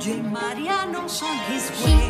de Maria não his way.